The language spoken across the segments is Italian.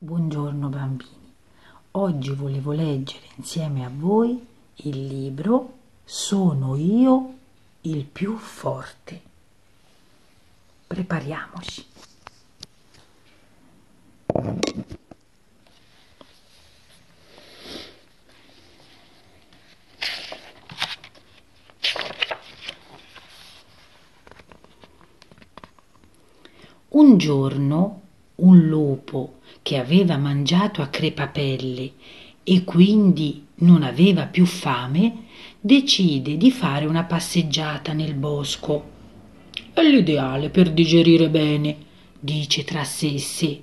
Buongiorno bambini, oggi volevo leggere insieme a voi il libro Sono io il più forte. Prepariamoci. Un giorno un lupo che aveva mangiato a crepapelle e quindi non aveva più fame, decide di fare una passeggiata nel bosco. È l'ideale per digerire bene, dice tra sé e sé,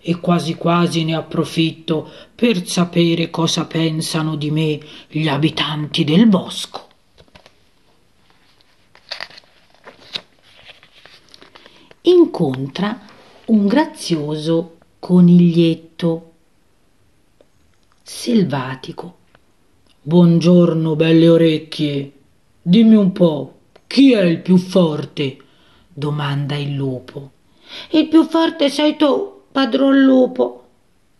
e quasi quasi ne approfitto per sapere cosa pensano di me gli abitanti del bosco. Incontra un grazioso coniglietto selvatico. Buongiorno, belle orecchie. Dimmi un po', chi è il più forte? domanda il lupo. Il più forte sei tu, padron lupo.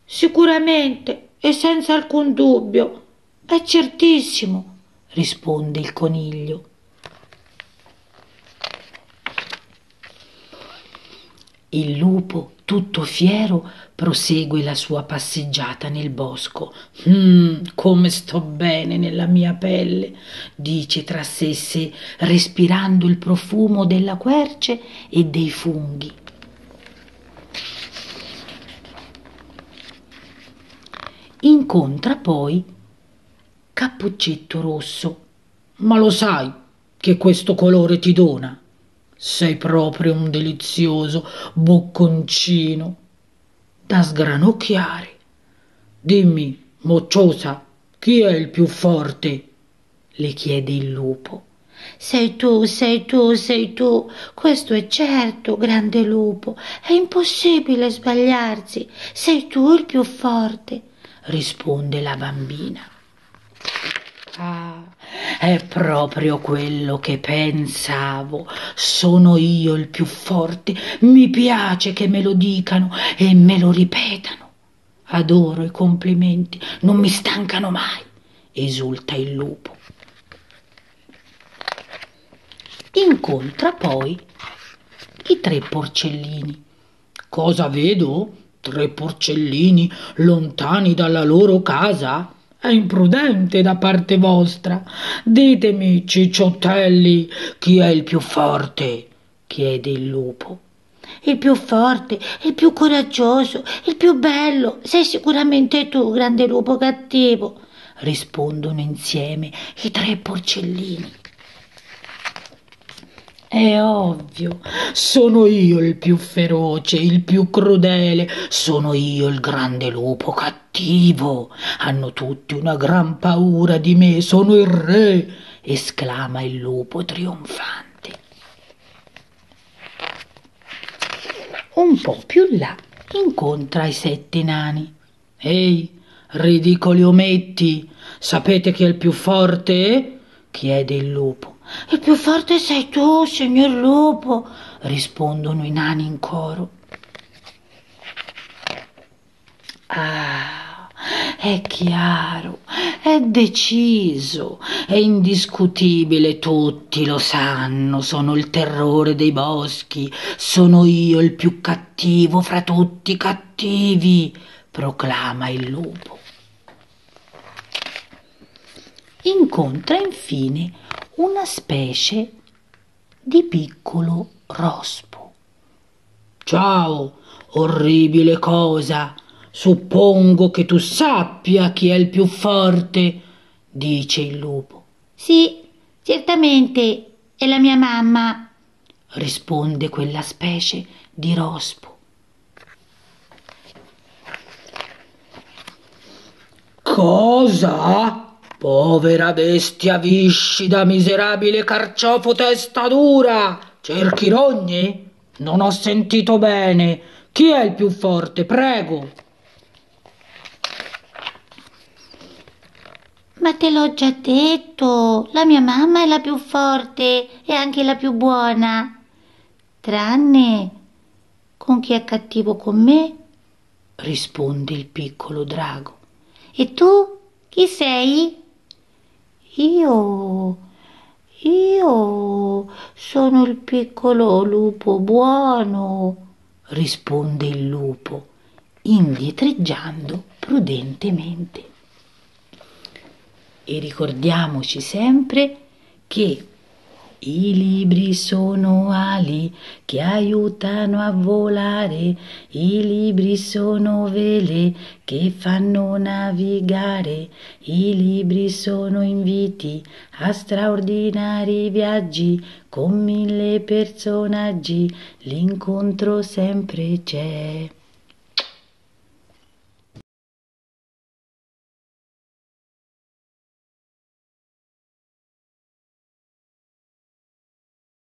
Sicuramente e senza alcun dubbio. È certissimo, risponde il coniglio. Il lupo, tutto fiero, prosegue la sua passeggiata nel bosco. Mmm, come sto bene nella mia pelle, dice tra sé e sé, respirando il profumo della querce e dei funghi. Incontra poi Cappuccetto Rosso. Ma lo sai che questo colore ti dona? Sei proprio un delizioso bocconcino da sgranocchiare. Dimmi, mocciosa, chi è il più forte? le chiede il lupo. Sei tu, sei tu, sei tu. Questo è certo, grande lupo. È impossibile sbagliarsi. Sei tu il più forte, risponde la bambina. Ah, è proprio quello che pensavo. Sono io il più forte. Mi piace che me lo dicano e me lo ripetano. Adoro i complimenti, non mi stancano mai, esulta il lupo. Incontra poi i tre porcellini. Cosa vedo? Tre porcellini lontani dalla loro casa? È imprudente da parte vostra. Ditemi, cicciottelli, chi è il più forte? chiede il lupo. Il più forte, il più coraggioso, il più bello. Sei sicuramente tu, grande lupo cattivo, rispondono insieme i tre porcellini. È ovvio, sono io il più feroce, il più crudele, sono io il grande lupo cattivo. Hanno tutti una gran paura di me, sono il re, esclama il lupo trionfante. Un po' più là incontra i sette nani. Ehi, ridicoli ometti, sapete chi è il più forte? chiede il lupo. Il più forte sei tu, signor lupo, rispondono i nani in coro. Ah, è chiaro, è deciso, è indiscutibile, tutti lo sanno, sono il terrore dei boschi, sono io il più cattivo fra tutti i cattivi, proclama il lupo. Incontra infine una specie di piccolo rospo. Ciao, orribile cosa. Suppongo che tu sappia chi è il più forte, dice il lupo. Sì, certamente, è la mia mamma, risponde quella specie di rospo. Cosa? Povera bestia viscida, miserabile carciofo testa dura. Cerchi rogni? Non ho sentito bene. Chi è il più forte? Prego. Ma te l'ho già detto, la mia mamma è la più forte e anche la più buona. Tranne con chi è cattivo con me risponde il piccolo drago. E tu chi sei? Io. Io sono il piccolo lupo buono, risponde il lupo, indietreggiando prudentemente. E ricordiamoci sempre che i libri sono ali che aiutano a volare, i libri sono vele che fanno navigare, i libri sono inviti a straordinari viaggi. Con mille personaggi, l'incontro sempre c'è.